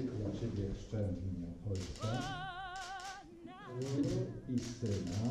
dla Ciebie szczędnie Ojca i Syna